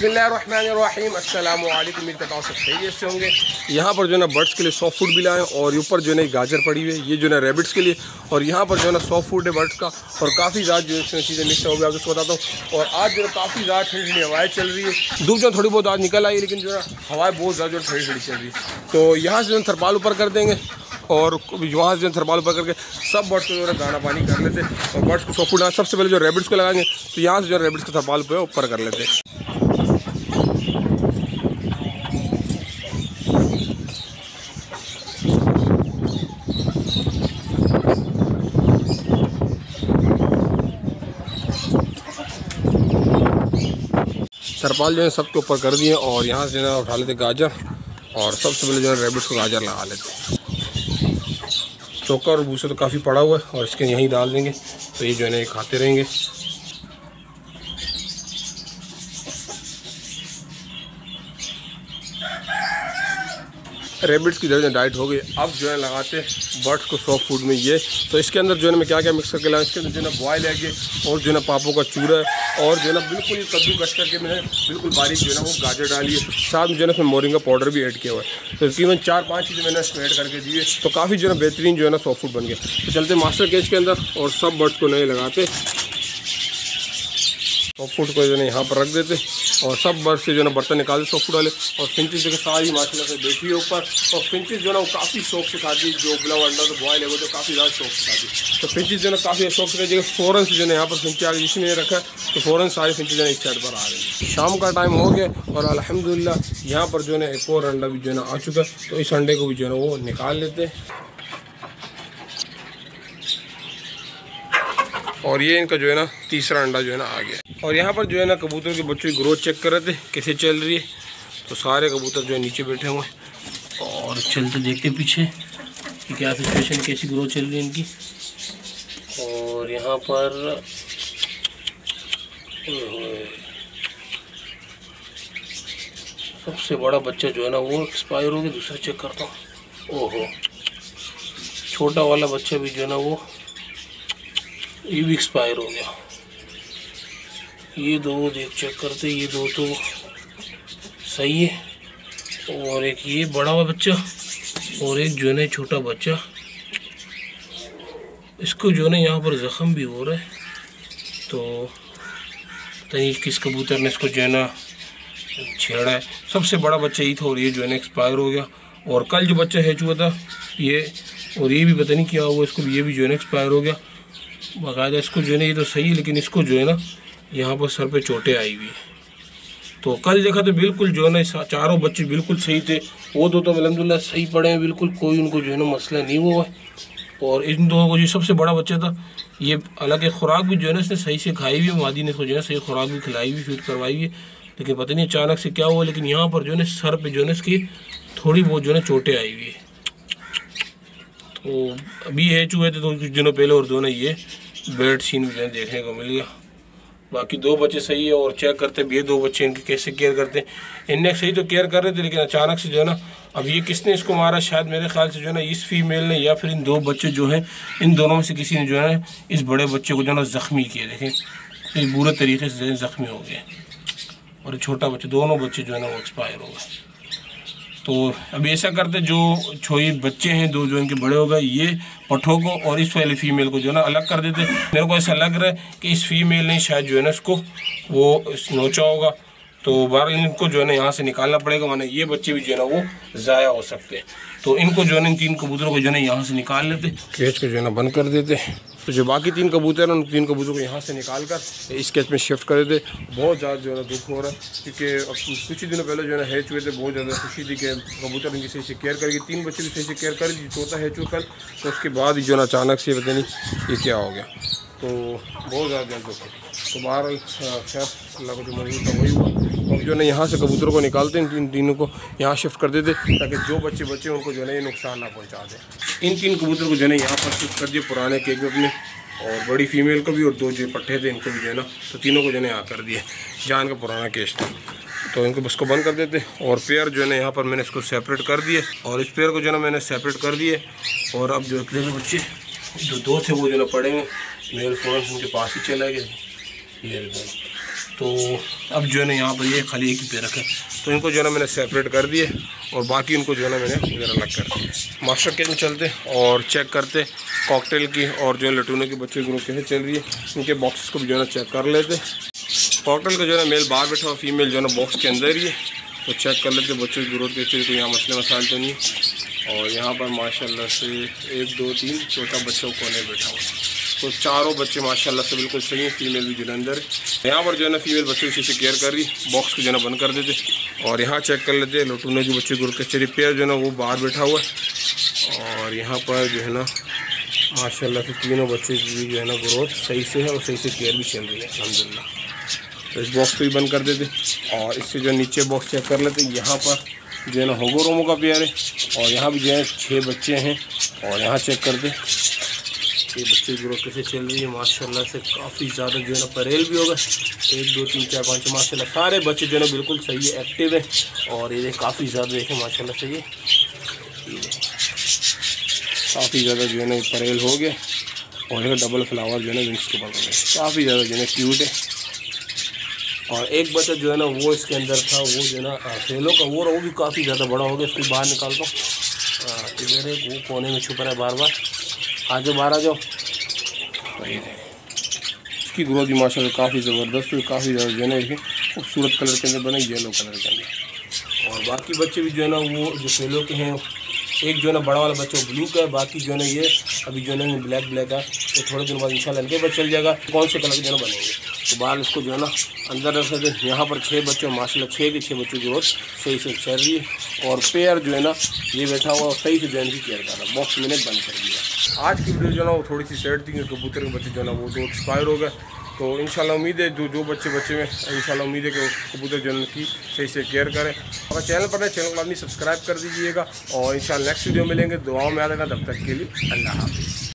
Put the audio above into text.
अस्सलाम वालेकुम उम्मीद हूँ सब खैरियत से होंगे यहाँ पर जो है ना बर्ड्स के लिए सॉफ्ट फ़ूड भी लाए और ऊपर जो है ना गाजर पड़ी हुई है ये जो है ना रेबिट्स के लिए और यहाँ पर जो है ना सॉफ्ट फ़ूड है बर्ड्स का और काफ़ी ज़्यादा जो है चीज़ें मिक्स हो गई आपको बताता हूँ और आज जो है काफ़ी ज़्यादा ठंडी ठंडी हवाएँ चल रही है धूप जो थोड़ी बहुत आज निकल आई लेकिन जो है हवाएँ बहुत ज़्यादा जो है ठंडी ठंडी चल रही है तो यहाँ से जो है थरपाल ऊपर कर देंगे और वहाँ से जो थरपाल ऊपर करके सब बर्ड्स को जो है दाना पानी कर लेते और बर्ड्स को सॉफ्ट फ़ूड सबसे पहले जो रेबिट्स को लगाएँगे तो यहाँ से जो है रेबिट्स का थरपाल ऊपर कर लेते सरपाल जो है सबके ऊपर कर दिए और यहाँ से ना उठा लेते गाजर और सबसे पहले जो है रेबिट्स को गाजर लगा लेते चौका और भूसा तो काफ़ी पड़ा हुआ है और इसके यहीं डाल देंगे। तो ये जो है ना खाते रहेंगे। रेबिट्स की जो है डाइट हो गई अब जो है लगाते हैं बर्ड्स को सॉफ्ट फ़ूड में ये तो इसके अंदर जो है मैं क्या क्या मिक्स करके लाऊँ इसके अंदर जो है ना बॉयल एग और जो है ना पापों का चूरा है और जो है ना बिल्कुल ये कद्दू कश करके मैंने बिल्कुल बारीक जो है ना वो गाजर डाली है साथ में जो है ना मोरिंग का पाउडर भी ऐड किया हुआ है तो तकरीबन चार पाँच चीज़ें मैंने इसमें ऐड करके दी है तो काफ़ी जो है ना बेहतरीन जो है ना सॉफ्ट फ़ूड बन गया तो चलते मास्टर केज के अंदर और सब बर्ड्स को नए लगाते सॉफ्ट फ़ूड को जो है यहाँ पर रख देते और सब बर्ड से जो है बर्तन निकालते सॉफ्ट फ़ूड वाले और फिंचिस जो सारी माशाल्लाह से बैठी है ऊपर। और फिंचिस जो ना, वो काफ़ी शौक से खाती जो उबला अंडा तो बॉयल है वो तो काफ़ी ज़्यादा शौक से खाती तो फिंचिस जो है काफ़ी शौक से खाती फ़ौरन से जो है यहाँ पर फिंची आ गई जिसने रखा तो फ़ौरन सारी फिंची जो है इस साइड पर आ रही शाम का टाइम हो गया और अलहमदिल्ला यहाँ पर जो है एक और अंडा भी जो ना आ चुका है। तो इस अंडे को भी जो ना वो निकाल लेते हैं। और ये इनका जो है ना तीसरा अंडा जो है ना आ गया। और यहाँ पर जो है ना कबूतर के बच्चों की ग्रोथ चेक कर रहे थे, कैसे चल रही है। तो सारे कबूतर जो है नीचे बैठे हुए हैं। और चलते देखते पीछे कि क्या सिचुएशन कैसी ग्रोथ चल रही है इनकी। और यहाँ पर सबसे बड़ा बच्चा जो है ना वो एक्सपायर हो गया, दूसरा चेक करता हूँ। ओहो। छोटा वाला बच्चा भी जो है ना वो ये भी एक्सपायर हो गया। ये दो देख चेक करते ये दो तो सही है। और एक ये बड़ा हुआ बच्चा और एक जो है छोटा बच्चा। इसको जो है यहाँ पर ज़ख़म भी हो रहा है। तो तनी किस कबूतर ने इसको जो है ना छेड़ा है। सबसे बड़ा बच्चा ये था और ये जो है ना एक्सपायर हो गया। और कल जो बच्चा है हुआ था, ये और ये भी पता नहीं क्या हुआ, इसको ये भी जो है ना एक्सपायर हो गया। बाकायदा इसको जो है ना, ये तो सही है, लेकिन इसको जो है ना, यहाँ पर सर पे चोटें आई हुई है। तो कल देखा तो बिल्कुल जो है ना चारों बच्चे बिल्कुल सही थे। वो दो तो अलहमदिल्ला सही पड़े हैं, बिल्कुल कोई उनको जो है ना मसला नहीं हुआ है। और इन दोनों को जो सबसे बड़ा बच्चा था, ये अलग खुराक भी जो है ना, इसने सही से खाई हुई है, मादी ने इसको जो है सही खुराक भी खिलाई हुई फ़ीड करवाई हुई है। लेकिन पता नहीं अचानक से क्या हुआ, लेकिन यहाँ पर जो है ना सर पर जो है ना, इसकी थोड़ी बहुत जो है ना, चोटें आई हुई है। तो अभी एच हुए थे तो कुछ दिनों पहले और दोनों ये। बेड सीन भी देखने को मिल गया। बाकी दो बच्चे सही है और चेक करते भी ये दो बच्चे इनकी कैसे केयर करते हैं। इनने सही तो केयर कर रहे थे, लेकिन अचानक से जो है ना, अब ये किसने इसको मारा? शायद मेरे ख्याल से जो है ना, इस फीमेल ने या फिर इन दो बच्चे जो हैं, इन दोनों में से किसी ने जो है इस बड़े बच्चे को जो है ना, ज़ख्मी किया। देखें, ये बुरे तरीके से ज़ख्मी हो गए और छोटा बच्चा, दोनों बच्चे जो है ना, वो एक्सपायर हो गए। तो अब ऐसा करते जो छोई बच्चे हैं, दो जो इनके बड़े हो गए, ये पठों को और इस वाले फीमेल को जो है ना अलग कर देते मेरे को ऐसा लग रहा है कि इस फीमेल ने शायद जो है ना उसको वो नोचा होगा। तो बहरहाल इनको जो है ना यहाँ से निकालना पड़ेगा, वरना ये बच्चे भी जो है ना वो ज़ाया हो सकते हैं। तो इनको जो है ना इन तीन कबूतरों को जो है ना यहाँ से निकाल लेते केच को जो है ना बंद कर देते तो जो बाकी तीन कबूतर हैं, उन तीन कबूतरों को यहाँ से निकाल कर इस केच में शिफ्ट कर देते बहुत ज़्यादा जो है ना दुख हो रहा है, क्योंकि अब कुछ ही दिनों पहले जो है ना हैच हुए थे बहुत ज़्यादा खुशी थी कि कबूतर इनकी सही से केयर करेगी तीन बच्चे भी सही से केयर कर दी चौथा हैच हुआ कल तो उसके बाद ही जो है ना अचानक से पता नहीं ये क्या हो गया। तो बहुत ज़्यादा दुख तो बाहर खैर, अल्लाह को जो मज़बूत था वही हुआ। जो है यहाँ से कबूतरों को निकालते हैं, इन तीनों को यहाँ शिफ्ट कर देते ताकि जो बच्चे बच्चे उनको जो है ये नुकसान ना पहुँचा दें। इन तीन कबूतर को जो है यहाँ पर शिफ्ट कर दिए पुराने केक में अपने, और बड़ी फीमेल को भी और दो जो पट्टे थे, इनको भी जो है ना तो तीनों को जो है यहाँ कर दिए, जान का पुराना केस था। तो इनको बस को बंद कर देते और पेयर जो है ना यहाँ पर मैंने इसको सेपरेट कर दिए, और इस पेयर को जो है ना मैंने सेपरेट कर दिए, और अब जो अकेले बच्चे, जो दो थे वो जो ना पड़े हुए मेल फ़ौरन उनके पास ही चले गए। ये तो अब जो है ना यहाँ पर ये खाली एक ही पे रखे तो इनको जो है ना मैंने सेपरेट कर दिए और बाकी इनको जो है ना मैंने इधर अलग कर दिया। मास्टर किचन चलते और चेक करते कॉकटेल की और जो है लटूने के बच्चे ग्रुप कैसे चल रही है। इनके बॉक्स को भी जो है ना चेक कर लेते। कॉकटेल का जो है ना मेल बाहर बैठा हुआ फीमेल जो है ना बॉक्स के अंदर ही है। तो चेक कर लेते बच्चों की ग्रोथ कैसे तो यहाँ मसले मसाल तो नहीं और यहाँ पर माशाल्लाह से एक, दो, तीन छोटा बच्चों को नहीं बैठा हुआ तो चारों बच्चे, माशाल्लाह से बिल्कुल सही हैं फीमेल भी जलंधर है यहाँ पर जो है ना फीमेल बच्चों की केयर कर रही बॉक्स को जो है ना बंद कर देते। और यहाँ चेक कर लेते लोटू ने जो बच्चे गुरु कचेरी पेयर जो है ना वो बाहर बैठा हुआ है। और यहाँ पर जो है ना, माशाल्लाह से तीनों बच्चे की जो है ना ग्रोथ सही से है और सही से केयर भी चल रही है अलहमदिल्ला तो इस बॉक्स को भी बंद कर देते। और इससे जो नीचे बॉक्स चेक कर लेते। यहाँ पर जो है ना होगो रोमो का पेयर है। और यहाँ भी जो है छः बच्चे हैं। और यहाँ चेक कर दे ये बच्चे ग्रोथ कैसे चल रही है? माशाल्लाह से काफ़ी ज़्यादा जो है ना परेल भी होगा। एक, दो, तीन, चार, पाँच, माशाल्लाह सारे बच्चे जो है ना बिल्कुल सही है एक्टिव है। और ये काफ़ी ज़्यादा देखें, माशाल्लाह से ये। काफ़ी ज़्यादा जो है ना परेल हो गया। और ये डबल फ्लावर जो है ना विंग्स के बन काफ़ी ज़्यादा जो है ना क्यूट है। और एक बच्चा जो है ना वो इसके अंदर था, वो जो है ना फेलों का वो वो भी काफ़ी ज़्यादा बड़ा हो गया, इसको बाहर निकालता हूँ। इधर एक वो कोने में छुप रहा है बार बार। आ जाओ बाहर आ जाओ। इसकी ग्रोथ भी माशा काफ़ी ज़बरदस्त हुई काफ़ी ज़्यादा जो है ना खूबसूरत कलर के अंदर बने, येलो कलर के अंदर। और बाकी बच्चे भी जो है ना, वो जो फेलो के हैं, एक जो है ना बड़ा वाला बच्चा ब्लू का है, बाकी जो है ना ये अभी जो है ना ब्लैक ब्लैक है तो थोड़े दिन बाद इंशाल्लाह इनके बाद चल जाएगा, कौन से कलर के जो है बनेंगे। तो बाल इसको जो है ना अंदर रख सकते यहाँ पर छः बच्चे माशाल्लाह छः के छः बच्चों की ग्रोथ सही से चल रही है। और पेयर जो है ना, ये बैठा हुआ सही से जो है केयर कर रहा है। बॉक्स मैंने बंद कर दिया। आज की वीडियो जो ना, वो थोड़ी सी सेट थी कबूतर के बच्चे जो ना, वो दो एक्सपायर हो गए। तो इन उम्मीद है, जो जो बच्चे बच्चे में इन उम्मीद है कि कबूतर जो की सही से केयर करें। अगर चैनल पर है चैनल को आदमी सब्सक्राइब कर दीजिएगा। और इन नेक्स्ट वीडियो मिलेंगे। दुआओं में आ जाएगा तब तक के लिए अल्लाह हाफिज़।